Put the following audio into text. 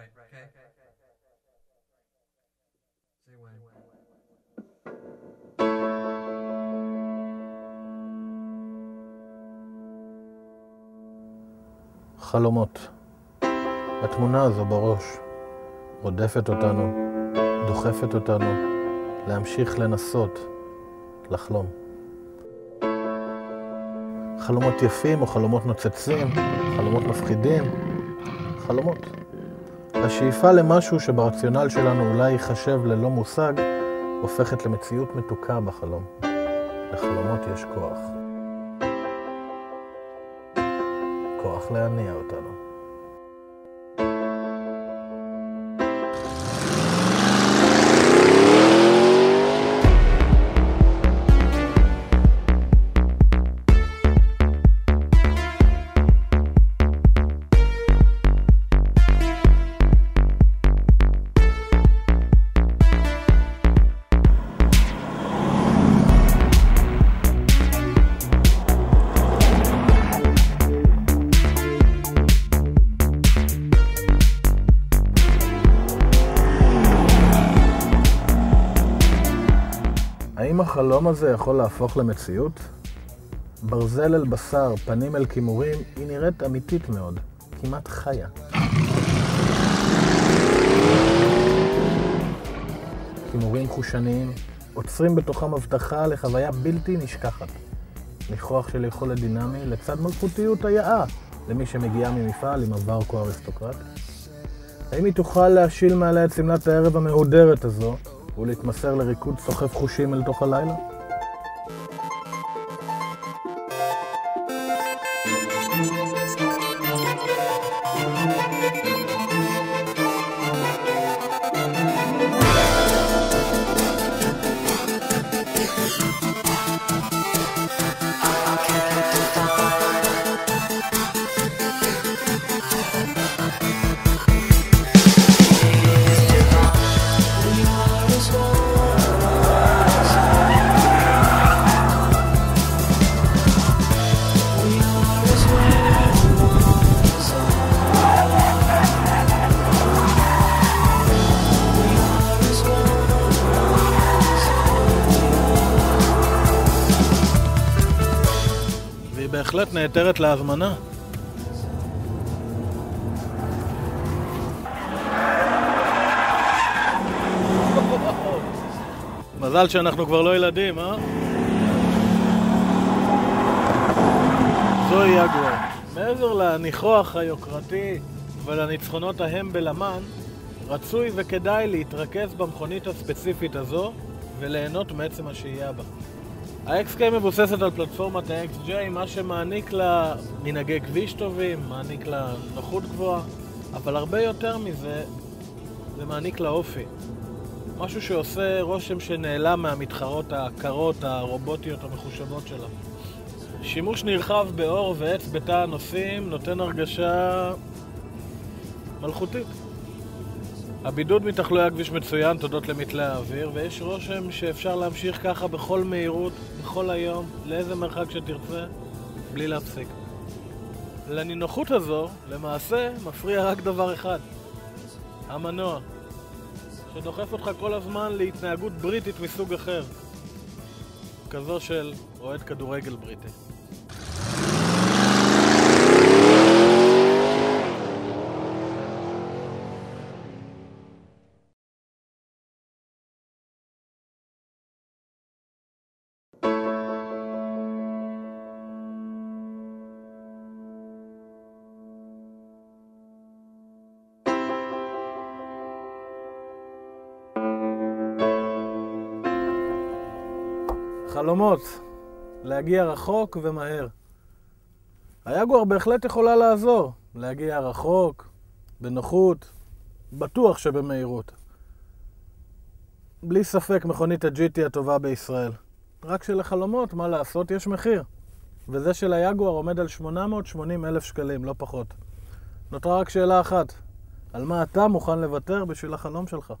Right. Okay. Say when. חלומות. התמונה הזו בראש רודפת אותנו, דוחפת אותנו להמשיך לנסות לחלום. חלומות יפים או חלומות נוצצים, חלומות מפחידים, חלומות. השאיפה למשהו שברציונל שלנו אולי ייחשב ללא מושג, הופכת למציאות מתוקה בחלום. לחלומות יש כוח. כוח להניע אותנו. החלום הזה יכול להפוך למציאות? ברזל אל בשר, פנים אל כימורים, היא נראית אמיתית מאוד, כמעט חיה. כימורים חושניים עוצרים בתוכם הבטחה לחוויה בלתי נשכחת. ניחוח של יכולת דינמי לצד מלכותיות היאה למי שמגיעה ממפעל עם עבר כה אריסטוקרטי. האם היא תוכל להשיל מעליה את שמלת הערב המהודרת הזו ולהתמסר לריקוד סוחף חושים אל תוך הלילה? בהחלט נעתרת להזמנה. מזל שאנחנו כבר לא ילדים, אה? זוהי יגואר. מעבר לניחוח היוקרתי ולניצחונות ההם בלמן, רצוי וכדאי להתרכז במכונית הספציפית הזו וליהנות מעצם השהייה בה. ה-XK מבוססת על פלטפורמת ה-XJ, מה שמעניק לה מנהגי כביש טובים, מעניק לה נוחות גבוהה, אבל הרבה יותר מזה, זה מעניק לה אופי. משהו שעושה רושם שנעלם מהמתחרות הקרות, הרובוטיות, המחושבות שלה. שימוש נרחב באור ועץ בתא הנוסעים נותן הרגשה מלכותית. הבידוד מתחלואי הכביש מצוין תודות למתלי האוויר, ויש רושם שאפשר להמשיך ככה בכל מהירות, בכל היום, לאיזה מרחק שתרצה, בלי להפסיק. לנינוחות הזו, למעשה, מפריע רק דבר אחד, המנוע, שדוחף אותך כל הזמן להתנהגות בריטית מסוג אחר, כזו של אוהד כדורגל בריטי. חלומות, להגיע רחוק ומהר. היגואר בהחלט יכולה לעזור, להגיע רחוק, בנוחות, בטוח שבמהירות. בלי ספק מכונית ה-GT הטובה בישראל. רק שלחלומות, מה לעשות, יש מחיר. וזה של היגואר עומד על 880 אלף שקלים, לא פחות. נותרה רק שאלה אחת, על מה אתה מוכן לוותר בשביל החלום שלך?